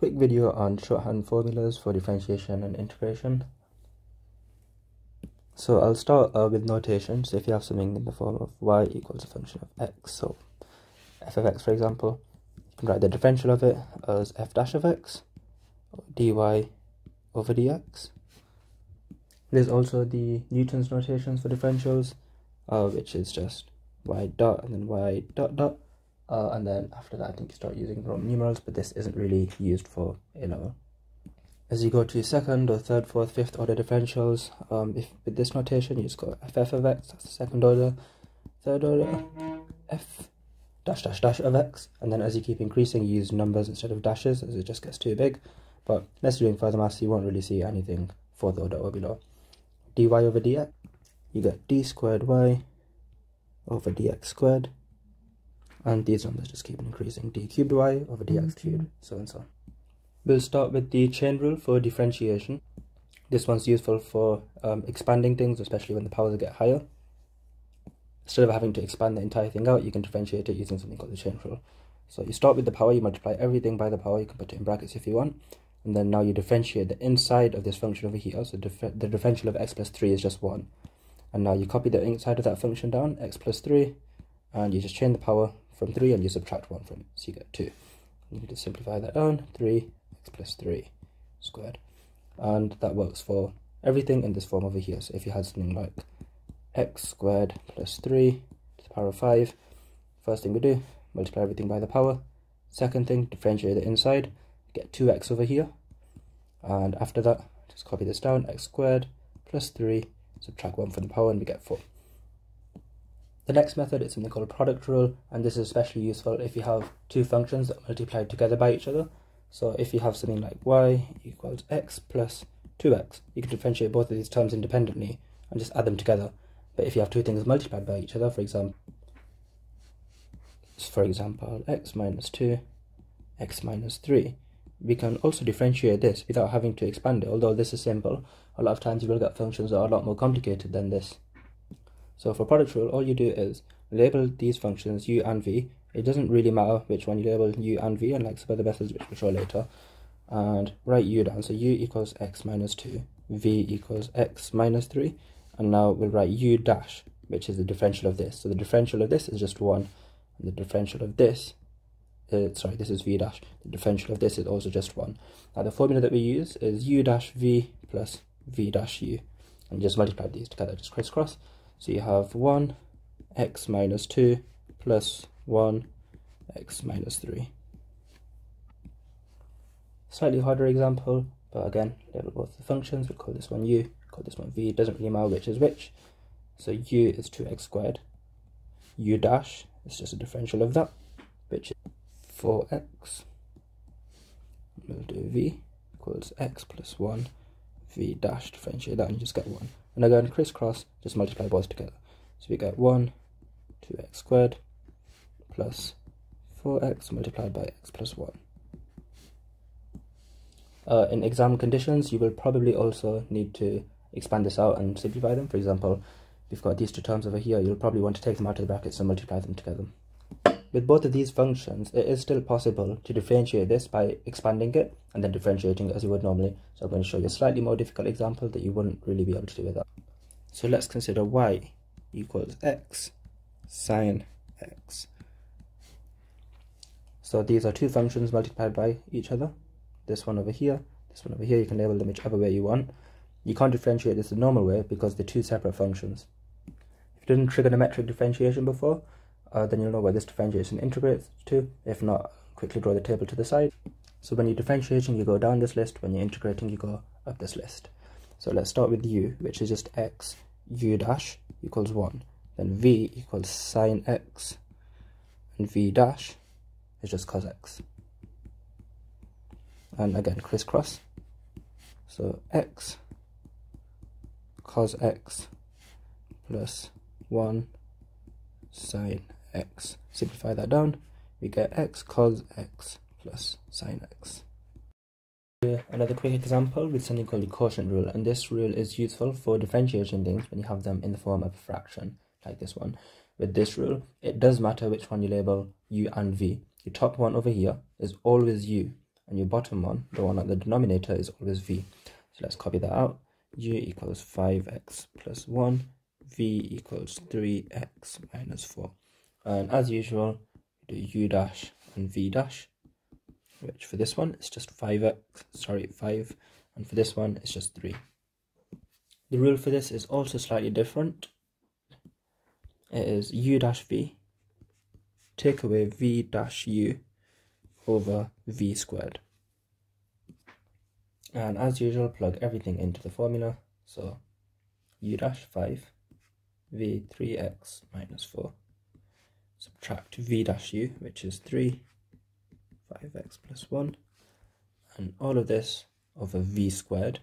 quick video on shorthand formulas for differentiation and integration. So I'll start uh, with notation. So if you have something in the form of y equals a function of x, so f of x for example, you can write the differential of it as f dash of x, dy over dx. There's also the Newton's notations for differentials, uh, which is just y dot and then y dot dot uh, and then after that I think you start using Roman numerals but this isn't really used for A level. As you go to second or third, fourth, fifth order differentials, um, if with this notation you just go ff of x, that's the second order, third order, f dash dash dash of x, and then as you keep increasing you use numbers instead of dashes as it just gets too big. But unless you're doing further maths you won't really see anything fourth order or below. dy over dx, you get d squared y over dx squared and these numbers just keep increasing. D cubed y over dx cubed so and so. On we'll start with the chain rule for differentiation. This one's useful for um, expanding things especially when the powers get higher. Instead of having to expand the entire thing out you can differentiate it using something called the chain rule. So you start with the power you multiply everything by the power you can put it in brackets if you want. And then now you differentiate the inside of this function over here. So dif the differential of x plus 3 is just 1 and now you copy the inside of that function down x plus 3 and you just chain the power from 3 and you subtract 1 from so you get 2. You just simplify that down, 3 x plus 3 squared. And that works for everything in this form over here. So if you had something like x squared plus 3 to the power of 5, first thing we do, multiply everything by the power. Second thing, differentiate the inside, get 2x over here. And after that, just copy this down, x squared plus 3, subtract 1 from the power, and we get 4. The next method is something called a product rule, and this is especially useful if you have two functions that multiply together by each other. So if you have something like y equals x plus 2x, you can differentiate both of these terms independently and just add them together. But if you have two things multiplied by each other, for example, for example, x minus 2, x minus 3, we can also differentiate this without having to expand it. Although this is simple, a lot of times you will get functions that are a lot more complicated than this. So for product rule, all you do is label these functions u and v. It doesn't really matter which one you label u and v, unlike some other methods which we'll show later. And write u down. So u equals x minus 2, v equals x minus 3. And now we'll write u dash, which is the differential of this. So the differential of this is just 1. And the differential of this, uh, sorry, this is v dash. The differential of this is also just 1. Now the formula that we use is u dash v plus v dash u. And just multiply these together, just crisscross. So you have 1 x minus 2 plus 1 x minus 3. Slightly harder example, but again, label both the functions. We call this one u, call this one v. It doesn't really matter which is which. So u is 2x squared. u dash is just a differential of that, which is 4x. We'll do v equals x plus 1 v dash differentiate that and you just get 1 and again crisscross just multiply both together. So we get 1 2x squared plus 4x multiplied by x plus 1 uh, in exam conditions you will probably also need to expand this out and simplify them. For example if you've got these two terms over here you'll probably want to take them out of the brackets and multiply them together with both of these functions, it is still possible to differentiate this by expanding it and then differentiating it as you would normally. So I'm going to show you a slightly more difficult example that you wouldn't really be able to do without. So let's consider y equals x sine x. So these are two functions multiplied by each other. This one over here, this one over here, you can label them whichever way you want. You can't differentiate this the normal way because they're two separate functions. If you didn't trigonometric differentiation before, uh, then you'll know where this differentiation integrates to. If not, quickly draw the table to the side. So when you're differentiating, you go down this list. When you're integrating, you go up this list. So let's start with u, which is just x u dash equals 1. Then v equals sine x. And v dash is just cos x. And again, crisscross. So x cos x plus 1 sine x. Simplify that down, we get x cos x plus sine x. Another quick example with something called the quotient rule, and this rule is useful for differentiating things when you have them in the form of a fraction, like this one. With this rule, it does matter which one you label u and v. The top one over here is always u, and your bottom one, the one at the denominator, is always v. So let's copy that out. u equals 5x plus 1, v equals 3x minus 4. And as usual, do u dash and v dash, which for this one is just 5x, sorry, 5, and for this one it's just 3. The rule for this is also slightly different. It is u dash v, take away v dash u over v squared. And as usual, plug everything into the formula. So u dash 5, v 3x minus 4. Subtract v dash u, which is 3, 5x plus 1. And all of this over v squared,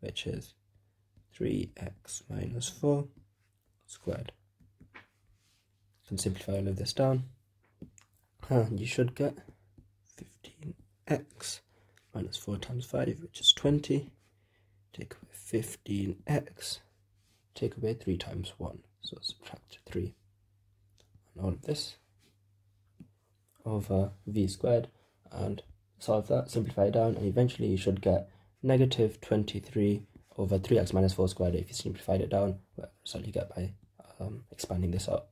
which is 3x minus 4 squared. Can simplify all of this down. And you should get 15x minus 4 times 5, which is 20. Take away 15x. Take away 3 times 1, so subtract 3. All of this over v squared and solve that, simplify it down, and eventually you should get negative 23 over 3x minus 4 squared if you simplified it down, so you get by um, expanding this out.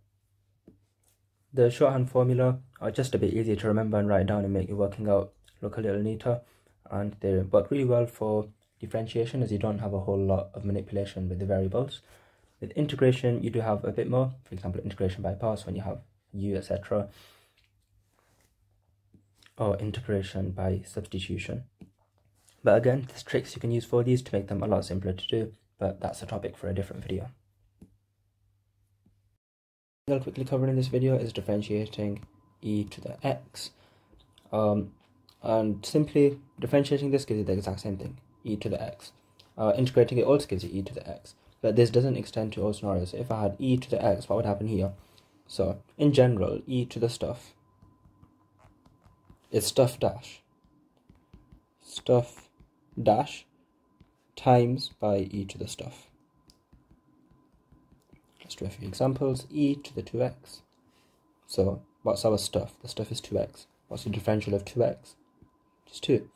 The shorthand formula are just a bit easier to remember and write down and make your working out look a little neater and they work really well for differentiation as you don't have a whole lot of manipulation with the variables. With integration you do have a bit more, for example integration by parts when you have u etc or integration by substitution. But again, there's tricks you can use for these to make them a lot simpler to do, but that's a topic for a different video. I'll quickly cover in this video is differentiating e to the x. Um, and simply differentiating this gives you the exact same thing, e to the x. Uh, integrating it also gives you e to the x. But this doesn't extend to all scenarios. If I had e to the x, what would happen here? So, in general, e to the stuff is stuff dash. Stuff dash times by e to the stuff. Let's do a few examples. e to the 2x. So what's our stuff? The stuff is 2x. What's the differential of 2x? Just 2.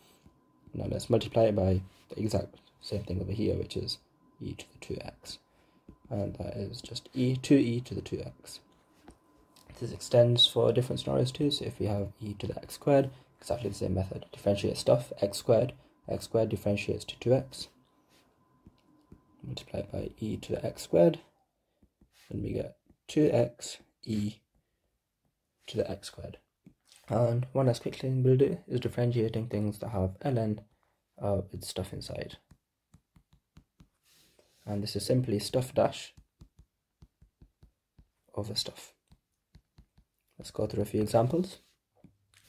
Now let's multiply it by the exact same thing over here, which is e to the 2x. And that is just e 2e to the 2x. This extends for different scenarios too, so if we have e to the x squared, exactly the same method. Differentiate stuff, x squared, x squared differentiates to 2x. Multiply by e to the x squared, and we get 2x e to the x squared. And one last quick thing we'll do is differentiating things that have ln uh, with stuff inside. And this is simply stuff dash over stuff. Let's go through a few examples.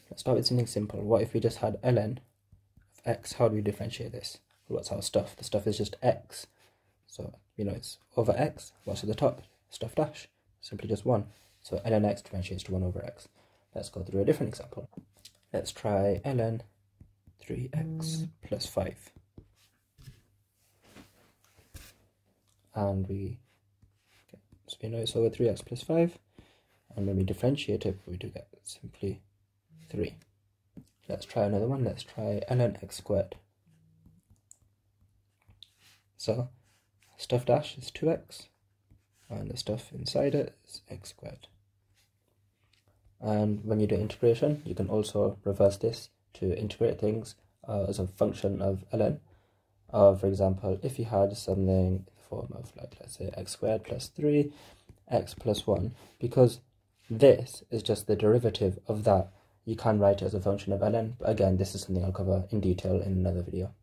Let's start with something simple. What if we just had ln of x? How do we differentiate this? what's our stuff? The stuff is just x. So, you know, it's over x. What's at the top? Stuff dash. Simply just 1. So ln x differentiates to 1 over x. Let's go through a different example. Let's try ln 3x plus 5. And we, so we know it's over 3x plus 5. And when we differentiate it, we do get simply 3. Let's try another one. Let's try ln x squared. So, stuff dash is 2x, and the stuff inside it is x squared. And when you do integration, you can also reverse this to integrate things uh, as a function of ln. Uh, for example, if you had something form of, like, let's say x squared plus 3, x plus 1, because this is just the derivative of that you can write it as a function of ln, again, this is something I'll cover in detail in another video.